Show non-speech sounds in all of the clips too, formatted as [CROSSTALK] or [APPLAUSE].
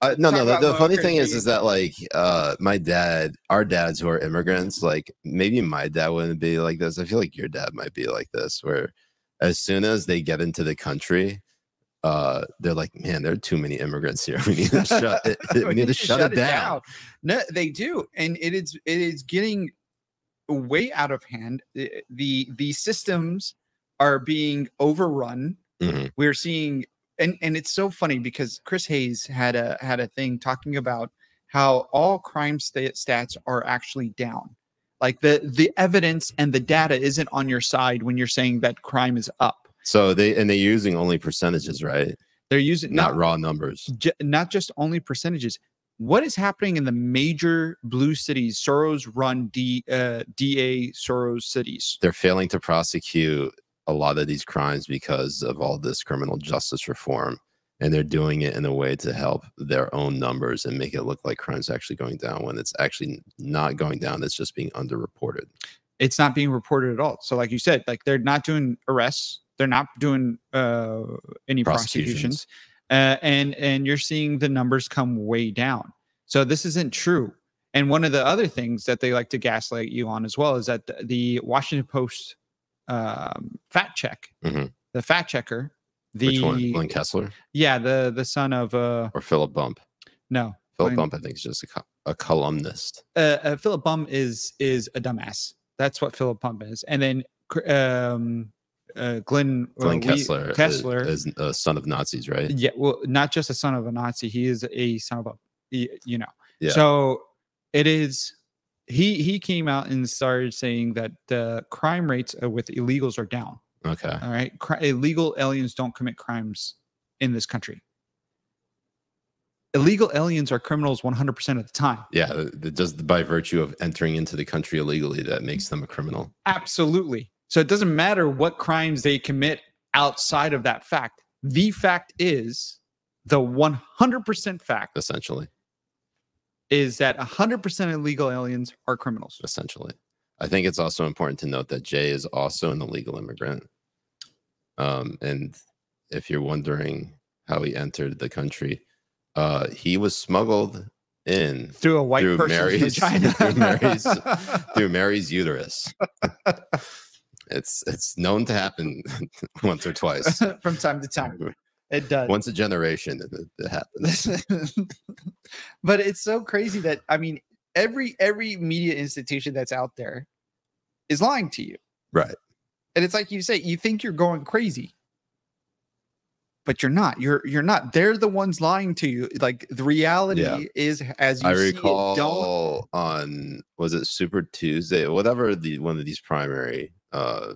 Uh, no, no. The, the funny thing is, is that like uh, my dad, our dads who are immigrants, like maybe my dad wouldn't be like this. I feel like your dad might be like this, where as soon as they get into the country, uh, they're like, man, there are too many immigrants here. [LAUGHS] We need to shut it. [LAUGHS] [LAUGHS] We need to shut it down. No, they do, and it is it is getting way out of hand. The the, the systems are being overrun. Mhm. We're seeing, and and it's so funny because Chris Hayes had a had a thing talking about how all crime sta- stats are actually down. Like the the evidence and the data isn't on your side when you're saying that crime is up. So they and they're using only percentages, right? They're using Not raw numbers. ju- not just only percentages. What is happening in the major blue cities, Soros run D, uh, DA Soros cities? They're failing to prosecute a lot of these crimes because of all this criminal justice reform. And they're doing it in a way to help their own numbers and make it look like crime's actually going down when it's actually not going down. It's just being underreported. It's not being reported at all. So, like you said, like they're not doing arrests, they're not doing uh, any prosecutions, Prosecutions. uh, and and you're seeing the numbers come way down. So this isn't true. And one of the other things that they like to gaslight you on as well is that the, the Washington Post um, fact check, Mhm. the Fat checker, the Which one? Glenn Kessler Yeah, the the son of uh or Philip Bump? no. Philip Bump, I think, is just a, a columnist. Uh, uh Philip Bum is is a dumbass. That's what Philip Bum is. And then um uh Glenn uh, Glenn we- Kessler, is- Kessler is, a son of Nazis, right? yeah, well not just a son of a Nazi, he is a son of a, you know. Yeah. So it is he he came out and started saying that the crime rates uh, with illegals are down. Okay. All right. Cri- illegal aliens don't commit crimes in this country. Illegal aliens are criminals 100% of the time. Yeah, just by virtue of entering into the country illegally, that makes them a criminal. Absolutely. So it doesn't matter what crimes they commit outside of that fact. The fact is, the 100% fact Essentially, is that 100% illegal aliens are criminals. essentially. I think it's also important to note that Jay is also an illegal immigrant. Um, and if you're wondering how he entered the country, uh, he was smuggled in Through a white Through person's Mary's- vagina. [LAUGHS] through Mary's- [LAUGHS] through Mary's uterus. it's it's known to happen [LAUGHS] once or twice, From time to time. It does. once a generation. It, it happens. [LAUGHS] but it's so crazy that I mean every every media institution that's out there is lying to you. Right. And it's like you say, you think you're going crazy. But you're not. You're you're not. They're the ones lying to you. Like the reality Yeah. is as you I see it, don't recall on was it Super Tuesday, whatever the one of these primary uh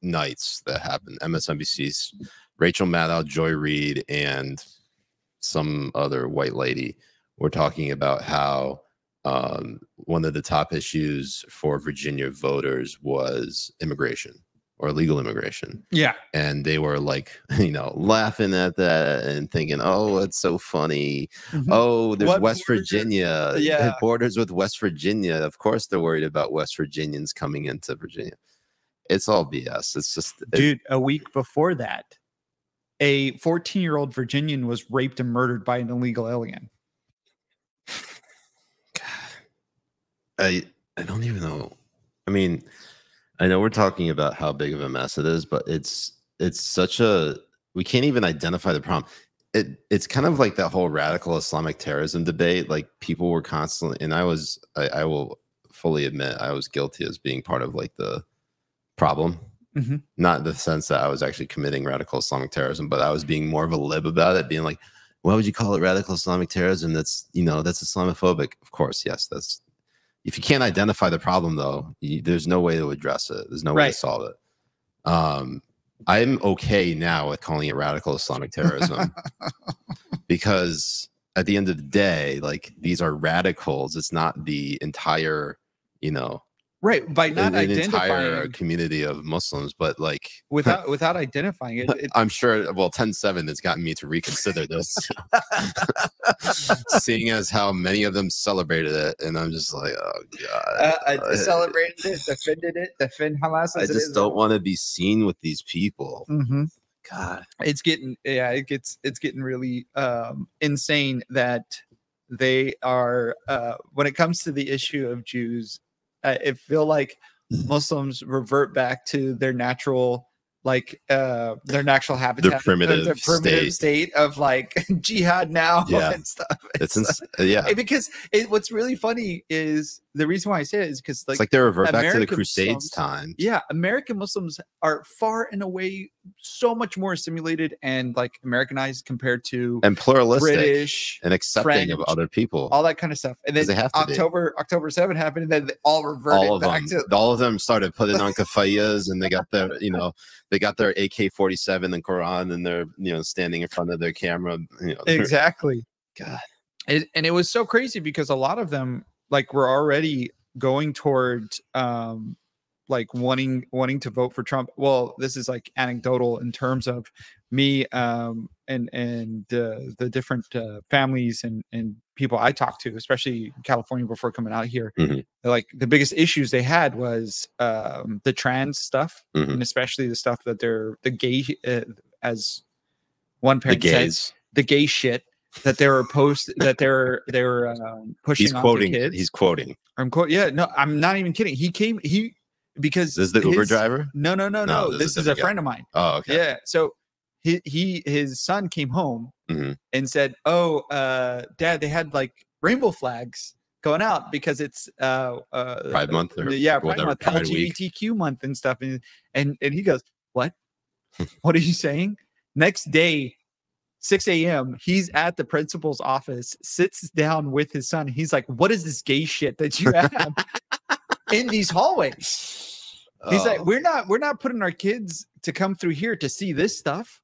nights that happened. MSNBC's Rachel Maddow, Joy Reid, and some other white lady were talking about how um, one of the top issues for Virginia voters was immigration or legal immigration. Yeah. and they were like [LAUGHS] you know laughing at that and thinking oh it's so funny. Mhm. oh there's What west virginia. [LAUGHS] It borders with west virginia. Of course they're worried about west virginians coming into virginia. It's all bs it's just it- Dude, a week before that, a 14 year old Virginian was raped and murdered by an illegal alien. i i don't even know. I mean i know we're talking about how big of a mess it is but it's it's such a we can't even identify the problem. It it's kind of like that whole radical islamic terrorism debate like people were constantly and i was i, I will fully admit i was guilty as being part of like the problem Mhm. not in the sense that i was actually committing radical islamic terrorism but i was being more of a lib about it being like why would you call it radical islamic terrorism? That's you know that's islamophobic. Of course yes that's if you can't identify the problem though you, there's no way to address it. There's no way to solve it. Um i'm okay now with calling it radical islamic terrorism [LAUGHS] because at the end of the day like these are radicals. It's not the entire you know Right. By not an, an entire community of muslims but like [LAUGHS] without without identifying it, [LAUGHS] it i'm sure well 10-7 has gotten me to reconsider this [LAUGHS] seeing as how many of them celebrated it and i'm just like oh god uh, I Uh, celebrated it, defended it, defend Hamas. i just don't want to be seen with these people hmm God. it's getting yeah it gets it's getting really um insane that they are uh when it comes to the issue of jews it feel like muslims revert back to their natural like uh their natural habitat their primitive the primitive state. of like [LAUGHS] jihad now Yeah. [LAUGHS] and stuff It's ins- [LAUGHS] yeah. Because it, what's really funny is the reason why i say it is because like it's like they revert back to the Crusades Muslims- time. yeah american muslims are far and away so much more assimilated and like americanized compared to and pluralistic british and accepting of other people. all that kind of stuff And then they have to be. october october 7 happened and then they all reverted all of back them, to all of them started putting on keffiyehs, and they got their, you know, they got their AK forty seven and Quran, and they're, you know, standing in front of their camera. You know, exactly God. it, and it was so crazy because a lot of them like were already going toward um like wanting wanting to vote for Trump. Well, this is like anecdotal in terms of me um and and uh, the different uh, families and and people I talked to, especially California before coming out here. Mhm. Like the biggest issues they had was um the trans stuff Mhm. and especially the stuff that they're the gay uh, as one parent said, gays. the gay shit that they were post that they were they were um, pushing He's quoting. kids. He's quoting. I'm quote. Yeah, no, I'm not even kidding. He came. He because This is the Uber his- driver. No, no, no, No, no. this This, is a guy. friend of mine. Oh, okay. Yeah. So he he his son came home Mhm. and said, "Oh, uh, Dad, they had like rainbow flags." Going out because it's uh, uh Pride month or yeah, Pride whatever, month, Pride week. LGBTQ month and stuff, and and and he goes, "What? [LAUGHS] what are you saying?" Next day, 6 a.m., he's at the principal's office, sits down with his son. He's like, What is this gay shit that you [LAUGHS] have in these hallways? He's like, Oh, We're not, we're not putting our kids to come through here to see this stuff.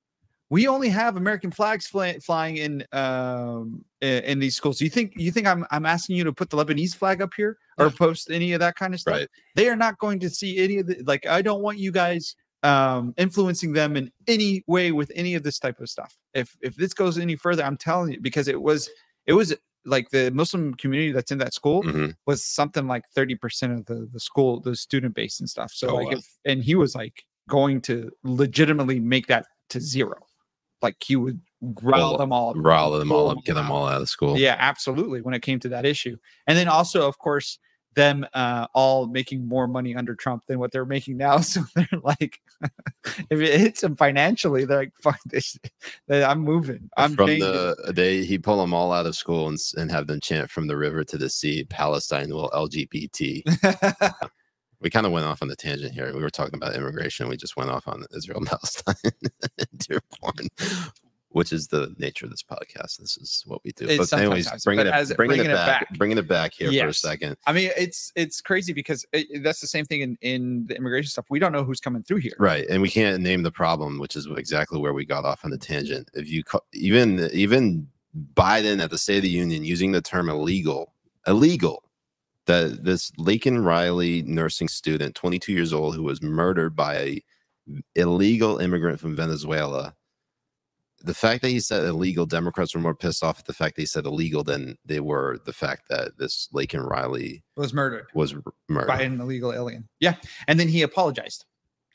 We only have American flags fly, flying in um in, these schools. You think you think I'm I'm asking you to put the Lebanese flag up here or post any of that kind of stuff? Right. They are not going to see any of the like I don't want you guys um influencing them in any way with any of this type of stuff. If if this goes any further, I'm telling you because it was it was like the Muslim community that's in that school mhm. was something like 30% of the the school the student base and stuff. So Oh, like wow. if and he was like going to legitimately make that to zero. Like he would rile Well, them all rile them all up, get them all out of school. Yeah, absolutely. When it came to that issue, and then also, of course, them uh, all making more money under Trump than what they're making now. [LAUGHS] So they're like, [LAUGHS] if it hits them financially, they're like, "Fuck this! I'm moving. I'm from changing." the they he pull them all out of school and, and have them chant from the river to the sea palestine will lgbt [LAUGHS] we kind of went off on the tangent here we were talking about immigration we just went off on israel [LAUGHS] palestine dear porn which is the nature of this podcast this is what we do It but anyways bringing it, as- bringing, bringing it it back, back. bringing it back here for a second I mean, it's it's crazy because it, that's the same thing in in the immigration stuff. We don't know who's coming through here. Right, and we can't name the problem, which is exactly where we got off on the tangent. If you ca- even even Biden at the State of the Union using the term illegal, illegal, that this Laken Riley nursing student, 22 years old, who was murdered by a illegal immigrant from Venezuela. The fact that he said illegal, Democrats were more pissed off at the fact that he said illegal than they were the fact that this Laken Riley Was murdered was murdered. by an illegal alien. Yeah, and then he apologized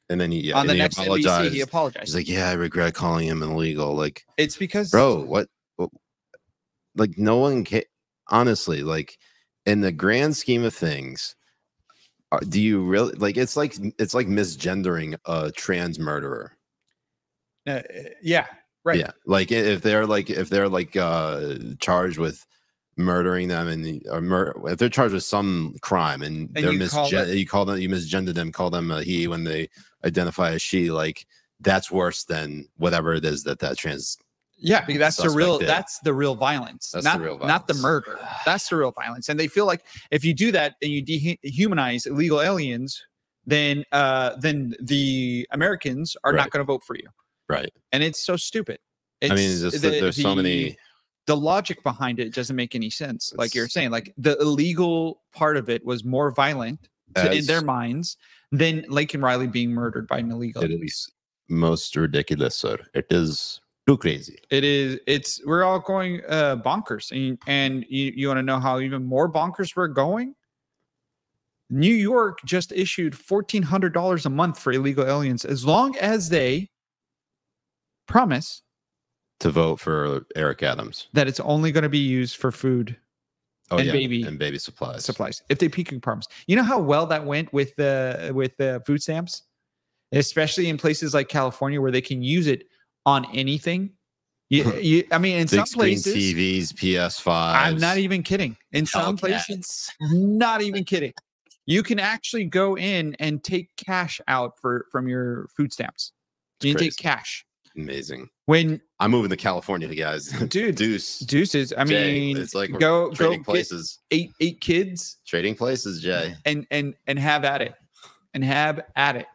And then he, yeah, on the he next NBC. He apologized. He's like, yeah, I regret calling him illegal. Like, it's because bro, what, what like, no one can honestly, like, in the grand scheme of things, do you really like it's like it's like misgendering a trans murderer? uh, yeah, right. Yeah, like if they're like if they're like uh charged with murdering them and the- or mur- if they're charged with some crime and, And they're you call you call them you misgender them, call them a he when they identify as she, like that's worse than whatever it is that that trans Yeah, because that's the real did. that's the real violence. That's the not real not the murder. That's the real violence. And they feel like if you do that and you dehumanize illegal aliens, then uh then the Americans are not going to vote for you. right. And it's so stupid. I mean, It's- just the- there's so many. the logic behind it doesn't make any sense. Like you're saying, like the illegal part of it was more violent to, in their minds than Laken Riley being murdered by an illegal. It is most ridiculous, sir. It is too crazy. It is. It's. We're all going uh, bonkers, and and you, you want to know how even more bonkers we're going. New York just issued fourteen hundred dollars a month for illegal aliens, as long as they promise to vote for Eric Adams. that it's only going to be used for food Oh And yeah, baby and baby supplies. supplies. If they peak promise, you know how well that went with the with the food stamps, especially in places like California where they can use it on anything. You, you, I mean, in Big some places, TVs, PS5. I'm not even kidding. In oh, some places, not even kidding. You can actually go in and take cash out for from your food stamps. You can take cash Amazing. when I'm moving to California, guys. [LAUGHS] Dude, Deuce. deuces. I Jay, mean, it's like go go trading get places. eight eight kids Trading places, Jay. and and and have at it, and have at it.